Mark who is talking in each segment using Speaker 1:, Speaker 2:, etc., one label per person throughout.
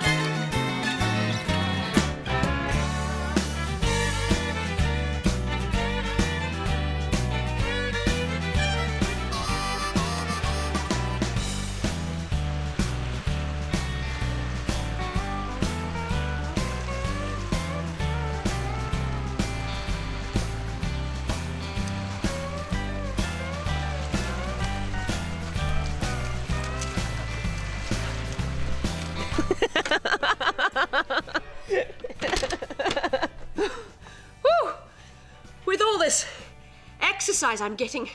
Speaker 1: With exercise I'm getting,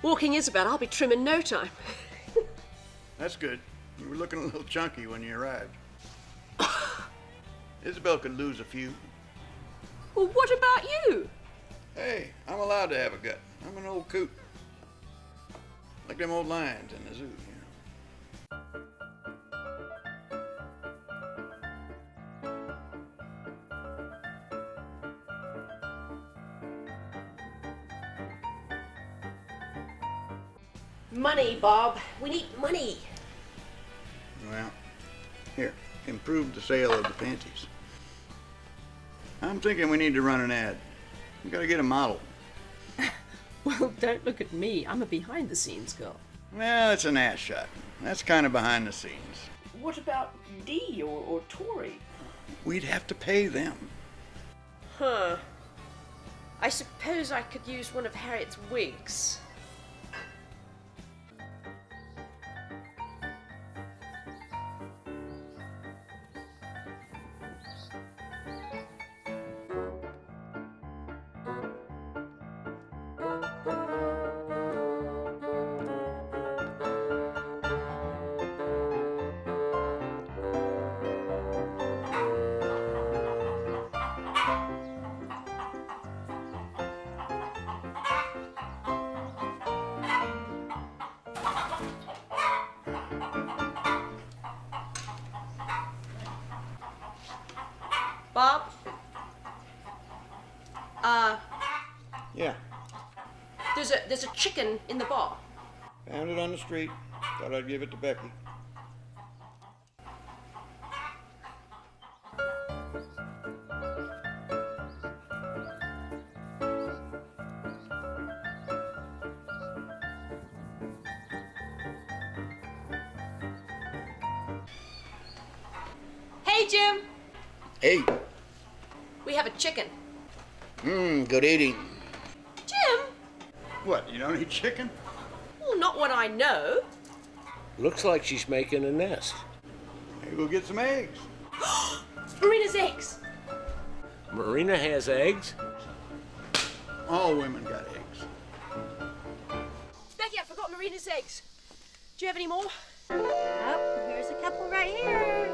Speaker 1: walking Isabel, I'll be trim in no time.
Speaker 2: That's good. You were looking a little chunky when you arrived. Isabel could lose a few.
Speaker 1: Well, what about you?
Speaker 2: Hey, I'm allowed to have a gut. I'm an old coot. Like them old lions in the zoo,
Speaker 1: Money, Bob. We need money.
Speaker 2: Well, here, improve the sale of the panties. I'm thinking we need to run an ad. We gotta get a model.
Speaker 1: Well, don't look at me. I'm a behind the scenes girl.
Speaker 2: Well, it's an ass shot. That's kind of behind the scenes.
Speaker 1: What about Dee or, or Tori?
Speaker 2: We'd have to pay them.
Speaker 1: Huh. I suppose I could use one of Harriet's wigs. There's a there's a chicken in the bar.
Speaker 2: found it on the street. Thought I'd give it to Becky.
Speaker 1: Hey, Jim.
Speaker 2: Hey,
Speaker 1: We have a chicken.
Speaker 2: mmm, good eating. What, you don't eat chicken?
Speaker 1: Well, not what I know.
Speaker 3: Looks like she's making a nest.
Speaker 2: Maybe we'll get some eggs.
Speaker 1: Marina's eggs.
Speaker 3: Marina has eggs?
Speaker 2: All women got eggs.
Speaker 1: Becky, I forgot Marina's eggs. Do you have any more?
Speaker 4: Oh, here's a couple right here.